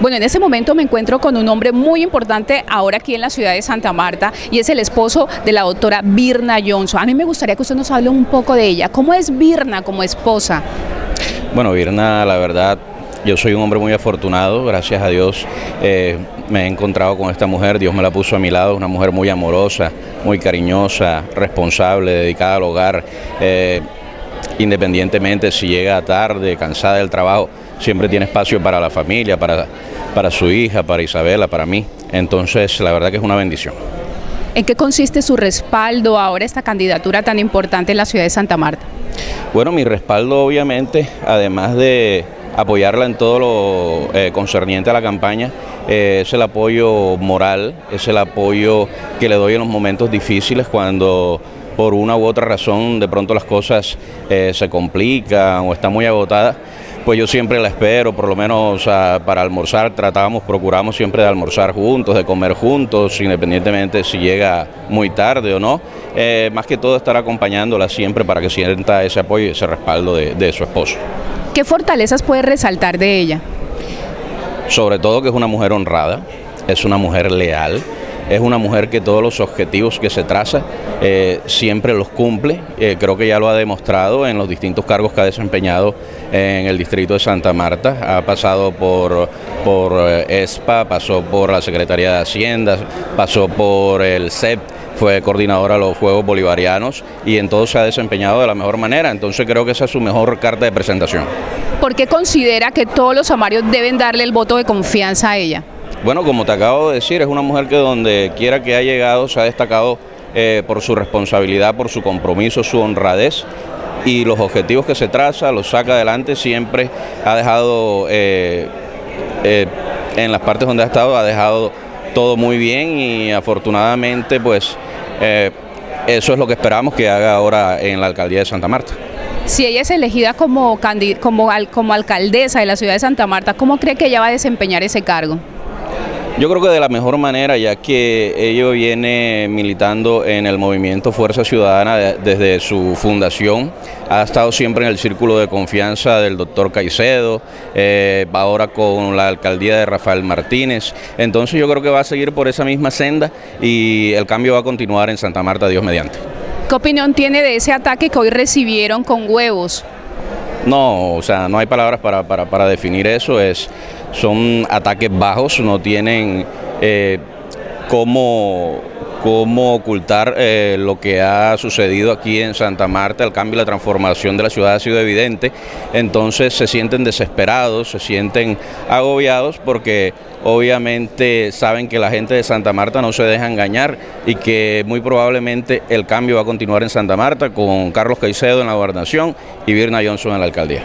Bueno, en ese momento me encuentro con un hombre muy importante ahora aquí en la ciudad de Santa Marta y es el esposo de la doctora Birna Johnson. A mí me gustaría que usted nos hable un poco de ella. ¿Cómo es Birna como esposa? Bueno, Birna, la verdad, yo soy un hombre muy afortunado, gracias a Dios eh, me he encontrado con esta mujer, Dios me la puso a mi lado, una mujer muy amorosa, muy cariñosa, responsable, dedicada al hogar, eh, independientemente si llega tarde, cansada del trabajo, siempre tiene espacio para la familia, para, para su hija, para Isabela, para mí. Entonces, la verdad que es una bendición. ¿En qué consiste su respaldo ahora esta candidatura tan importante en la ciudad de Santa Marta? Bueno, mi respaldo obviamente, además de apoyarla en todo lo eh, concerniente a la campaña, eh, es el apoyo moral, es el apoyo que le doy en los momentos difíciles cuando por una u otra razón de pronto las cosas eh, se complican o están muy agotadas pues yo siempre la espero, por lo menos para almorzar, tratamos, procuramos siempre de almorzar juntos, de comer juntos, independientemente si llega muy tarde o no. Eh, más que todo estar acompañándola siempre para que sienta ese apoyo y ese respaldo de, de su esposo. ¿Qué fortalezas puede resaltar de ella? Sobre todo que es una mujer honrada, es una mujer leal, es una mujer que todos los objetivos que se traza eh, siempre los cumple. Eh, creo que ya lo ha demostrado en los distintos cargos que ha desempeñado en el distrito de Santa Marta. Ha pasado por, por eh, ESPA, pasó por la Secretaría de Hacienda, pasó por el CEP fue coordinadora de los Juegos Bolivarianos y en todo se ha desempeñado de la mejor manera. Entonces creo que esa es su mejor carta de presentación. ¿Por qué considera que todos los amarios deben darle el voto de confianza a ella? Bueno, como te acabo de decir, es una mujer que donde quiera que ha llegado se ha destacado eh, por su responsabilidad, por su compromiso, su honradez y los objetivos que se traza, los saca adelante, siempre ha dejado, eh, eh, en las partes donde ha estado, ha dejado todo muy bien y afortunadamente pues eso es lo que esperamos que haga ahora en la alcaldía de Santa Marta. Si ella es elegida como, alcaldesa de la ciudad de Santa Marta, ¿cómo cree que ella va a desempeñar ese cargo? Yo creo que de la mejor manera, ya que ello viene militando en el movimiento Fuerza Ciudadana desde su fundación, ha estado siempre en el círculo de confianza del doctor Caicedo, eh, ahora con la alcaldía de Rafael Martínez, entonces yo creo que va a seguir por esa misma senda y el cambio va a continuar en Santa Marta, Dios mediante. ¿Qué opinión tiene de ese ataque que hoy recibieron con huevos? No, o sea, no hay palabras para, para definir eso, es son ataques bajos, no tienen eh, cómo, ocultar eh, lo que ha sucedido aquí en Santa Marta, el cambio y la transformación de la ciudad ha sido evidente, entonces se sienten desesperados, se sienten agobiados porque obviamente saben que la gente de Santa Marta no se deja engañar y que muy probablemente el cambio va a continuar en Santa Marta con Carlos Caicedo en la gobernación y Virna Johnson en la alcaldía.